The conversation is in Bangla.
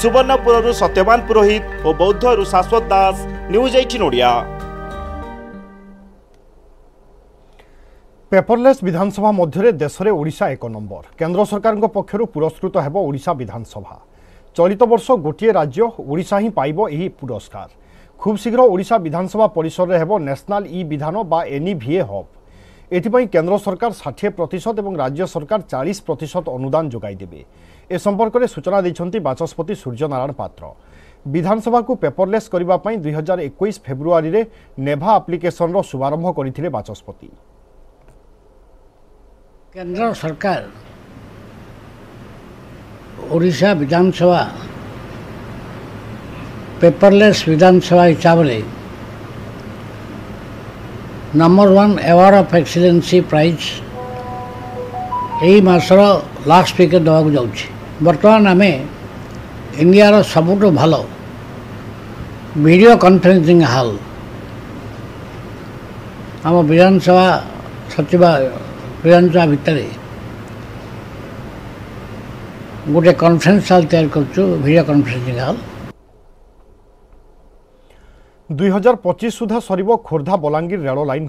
ସୁବର୍ଣ୍ଣପୁରରୁ ସତ୍ୟବାନ ପୁରୋହିତ ଓ ବୌଦ୍ଧରୁ Saswat Das news eighteen Odia paperless বিধানসভা মধ্যে দেশে ওড়শা এক নম্বর কেন্দ্র সরকার পক্ষ পুরস্কৃত ହେବ ওড়শা বিধানসভা চলিত বর্ষ গোটিয়ে রাজ্য ওড়শা হি পাইব এই পুরস্কার খুব শীঘ্র ওড়শা বিধানসভা পরিসরের ହେବ ন্যাশনাল ই বিধান বা এনইভিএ হব এথিপাই কেন্দ্র সরকার ষাঠিয়ে প্রতিশত এবং রাজ্য সরকার চাশ প্রতিশত অনুদান যোগাই দেবে। এ সম্পর্কের সূচনা দিয়েছেন বাচস্পতি সূর্যনারায়ণ পাত্র। বিধানসভা পেপরলেস করা দুই হাজার একুশ ফেব্রুয়ারি নেভা আপ্লিকেসনর শুভারম্ভ করে বাচস্পতি। কেন্দ্র সরকার, ওড়িশা বিধানসভা, পেপরলেস বিধানসভা হিসাবে number one award of excellency prize ଏହି ମାସର ଲାଷ୍ଟ ୱିକ୍ରେ ଦେବାକୁ ଯାଉଛି ବର୍ତ୍ତମାନ ଆମେ ଇଣ୍ଡିଆର ସବୁଠୁ ଭଲ ଭିଡ଼ିଓ କନଫରେନ୍ସିଂ ହଲ୍ ଆମ ବିଧାନସଭା ସଚିବ ବିଧାନସଭା ଭିତରେ ଗୋଟେ କନଫରେନ୍ସ ହଲ୍ ତିଆରି କରୁଛୁ ଭିଡ଼ିଓ କନଫରେନ୍ସିଂ ହଲ୍ দুই হাজার পঁচিশ সুদ্ধা সরিব খোর্ধা বলাঙ্গীর রেল লাইন